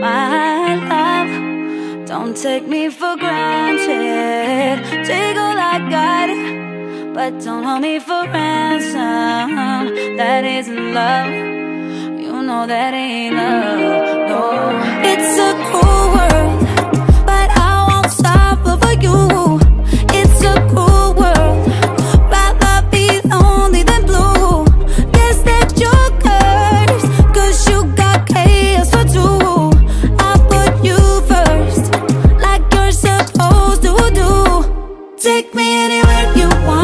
my love. Don't take me for granted. Take all I got, but don't hold me for ransom. That isn't love. You know that ain't love. take me anywhere you want.